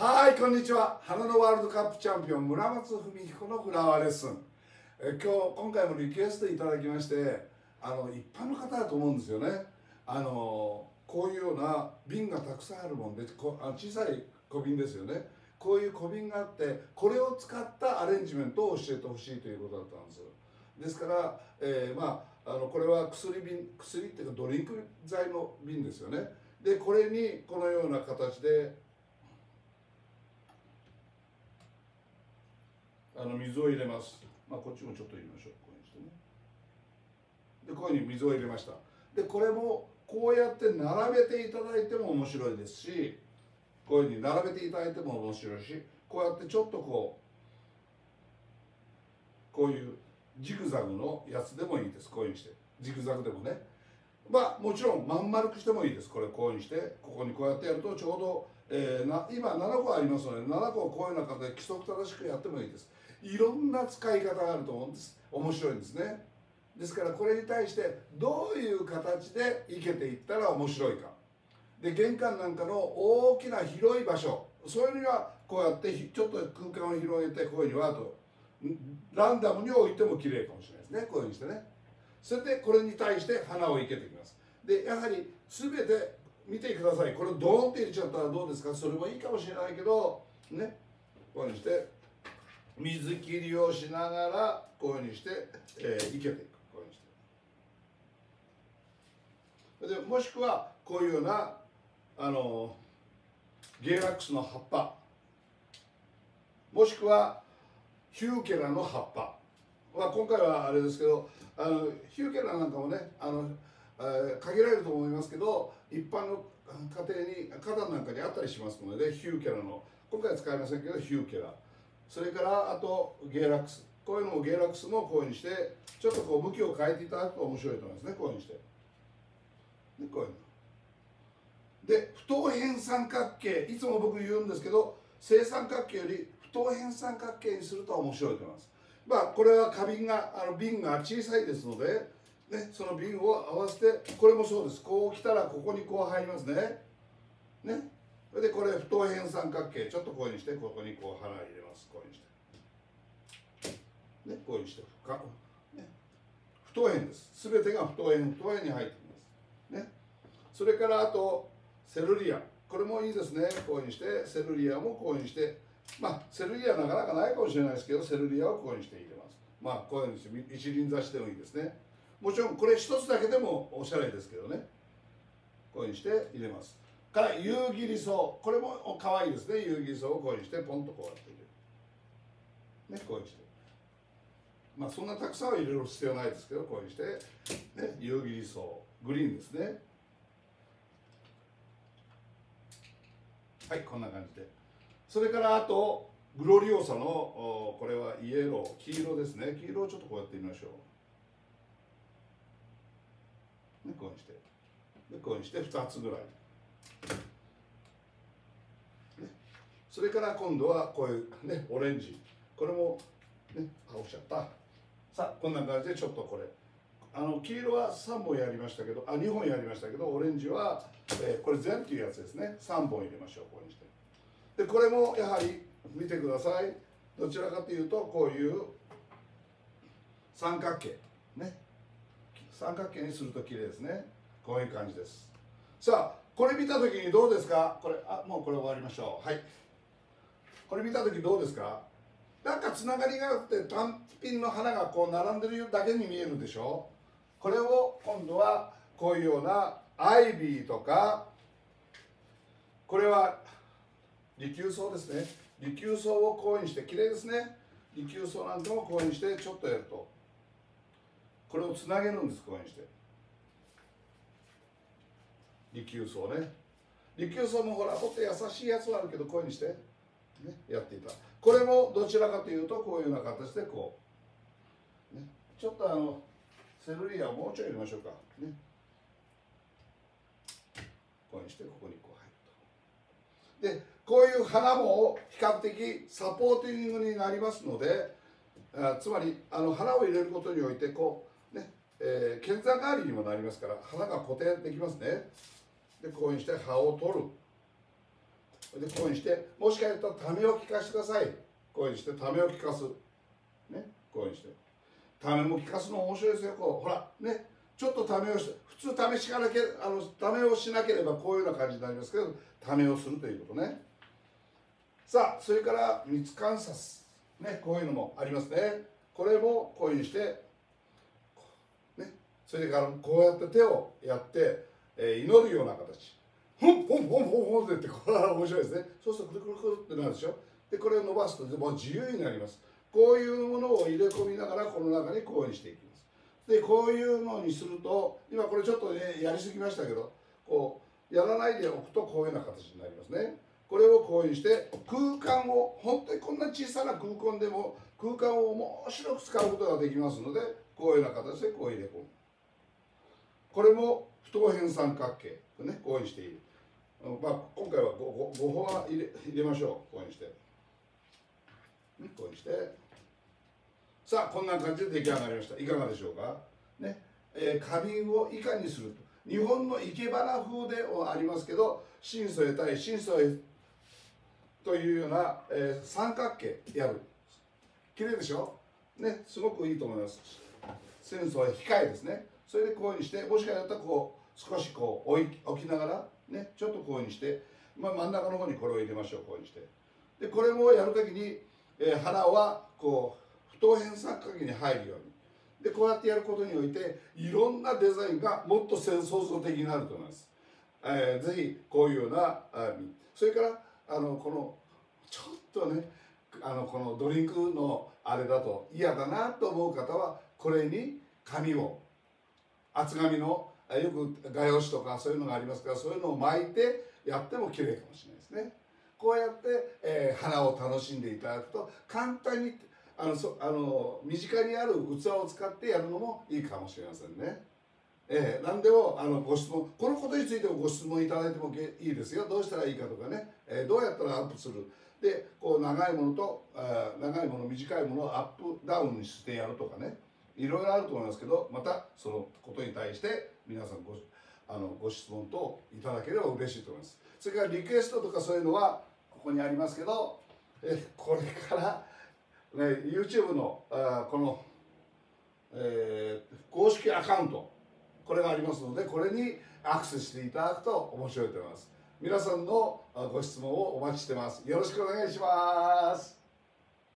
はいこんにちは。花のワールドカップチャンピオン村松文彦のフラワーレッスン。え今日今回もリクエストいただきましてあの一般の方だと思うんですよね。あのこういうような瓶がたくさんあるもんでこあ小さい小瓶ですよね。こういう小瓶があってこれを使ったアレンジメントを教えてほしいということだったんです。ですから、えー、まああのこれは薬瓶薬っていうかドリンク剤の瓶ですよね。でこれにこのような形であの水を入れます。まあ、こっちもちょっと入れましょう。こういうにしてね。で、こういうふうに水を入れました。で、これもこうやって並べていただいても面白いですし、こういうふうに並べていただいても面白いし、こうやってちょっとこう、こういうジグザグのやつでもいいです。こういうふうにして。ジグザグでもね。まあ、もちろんまん丸くしてもいいです。これこういうふうにして、ここにこうやってやるとちょうど、えー、な今7個ありますので、7個をこういうような形で規則正しくやってもいいです。いろんな使い方があると思うんです。面白いんですね。ですからこれに対してどういう形で生けていったら面白いか。で玄関なんかの大きな広い場所。そういうのにはこうやってちょっと空間を広げてこういうふうにわとランダムに置いても綺麗かもしれないですね。こういうふうにしてね。それでこれに対して花を生けていきます。でやはり全て見てください。これドーンって入れちゃったらどうですか？それもいいかもしれないけどね。こういうふうにして。水切りをしながらこういうふうにして、えー、生けていくこういうふうにして。でもしくはこういうようなあのゲイラックスの葉っぱ。もしくはヒューケラの葉っぱ、まあ、今回はあれですけどあのヒューケラなんかもねあの、えー、限られると思いますけど一般の家庭に花壇なんかにあったりしますのでヒューケラの。今回は使いませんけどヒューケラ。それからあとゲーラックスこういうのもゲーラックスもこういうにしてちょっとこう向きを変えていただくと面白いと思いますねこういうふうにしてでこういうので不等辺三角形いつも僕言うんですけど正三角形より不等辺三角形にすると面白いと思います。まあこれは花瓶があの瓶が小さいですのでね、その瓶を合わせてこれもそうです。こう来たらここにこう入りますね。ねそれでこれ不等辺三角形。ちょっとこういうふうにしてここにこう花入れます。こういうふうにして。ねこういうふうにしてか、ね、不等辺です。全てが不等辺不等辺に入ってきます。ね。それからあとセルリア。これもいいですね。こういうふうにしてセルリアもこういうふうにして。まあセルリアなかなかないかもしれないですけどセルリアをこういうふうにして入れます。まあこういうふうにして一輪挿しでもいいですね。もちろんこれ一つだけでもおしゃれですけどね。こういうふうにして入れます。から夕霧草これも可愛いですね。夕霧草をこういうにしてポンとこうやって入れる。ねこういうにして。まあそんなたくさんは入れる必要ないですけどこういうにして、ね、夕霧草グリーンですね。はいこんな感じで。それからあとグロリオサのこれはイエロー。黄色ですね。黄色をちょっとこうやってみましょう。ねこういうにして。でこういうにして2つぐらい。それから今度はこういうねオレンジ。これもねあ落ちゃった。さあこんな感じでちょっとこれ。あの黄色は3本やりましたけどあ2本やりましたけどオレンジは、えー、これ全っていうやつですね。3本入れましょうこうにして。でこれもやはり見てください。どちらかというとこういう三角形。ね。三角形にすると綺麗ですね。こういう感じです。さあこれ見た時にどうですか？これあもうこれ終わりましょう。はい。これ見た時どうですか？なんかつながりがあって単品の花がこう並んでるだけに見えるでしょ？これを今度はこういうようなアイビーとかこれは利休草ですね。利休草をこういうにして綺麗ですね。利休草なんかもこういうにしてちょっとやると。これをつなげるんですこういうにして。利休草ね。利休草もほらもっと優しいやつはあるけどこういうふうにして、ね、やっていた。これもどちらかというとこういうような形でこう、ね、ちょっとあのセルリアをもうちょい入れましょうか。ね。こういうふうにしてここにこう入ると。でこういう花も比較的サポーティングになりますのであつまりあの花を入れることにおいてこうねえー、剣山代わりにもなりますから花が固定できますね。でこういうにして葉を取る。でこういうふうにしてもしかしたらためを聞かせてください。こういうふうにしてためを聞かす。ねこういうふうにして。ためも聞かすの面白いですよこう。ほらねちょっとためをして普通試しかなけあのためをしなければこういうような感じになりますけどためをするということね。さあそれから密観察ねこういうのもありますね。これもこういうふうにしてねそれからこうやって手をやって、えー、祈るような形。ほんほんほんほんほんってこれは面白いですね。そうするとくるくるくるってなるでしょ？でこれを伸ばすともう自由になります。こういうものを入れ込みながらこの中にこういうにしていきます。でこういうのにすると今これちょっとねやりすぎましたけどこうやらないでおくとこういうような形になりますね。これをこういうにして空間を本当にこんな小さな空間でも空間を面白く使うことができますのでこういうような形でこう入れ込む。これも不等辺三角形。ねこういうふうにしている、まあ、今回は 5, 5, は入れ入れましょう。こういうふうにして、こういうふうにして。さあこんな感じで出来上がりました。いかがでしょうか？ねえー、花瓶をいかにすると。日本の生け花風ではありますけど新添対新添というような、えー、三角形やる。綺麗でしょ？ねすごくいいと思います。戦争は控えですね。それでこういうふうにしてもしかしたらこう少しこう置い置きながらねちょっとこういうふうにして、まあ、真ん中の方にこれを入れましょうこういうふうにして。でこれもやるときに、えー、花はこう不等辺三角形に入るように。でこうやってやることにおいていろんなデザインがもっと創造的になると思います、えー、ぜひこういうようなあそれからあのこのちょっとねあのこのドリンクのあれだと嫌だなと思う方はこれに紙を厚紙のよく画用紙とかそういうのがありますからそういうのを巻いてやっても綺麗かもしれないですね。こうやって、えー、花を楽しんでいただくと簡単にあのそあの身近にある器を使ってやるのもいいかもしれませんね。えー、何でもあのご質問このことについてもご質問いただいてもいいですよ。どうしたらいいかとかね、えー、どうやったらアップする。でこう長いものとあ長いもの短いものをアップダウンしてやるとかね。いろいろあると思いますけどまたそのことに対して皆さんごあのご質問等いただければ嬉しいと思います。それからリクエストとかそういうのはここにありますけどえこれから、ね、YouTube のあこの、えー、公式アカウントこれがありますのでこれにアクセスしていただくと面白いと思います。皆さんのご質問をお待ちしてます。よろしくお願いします。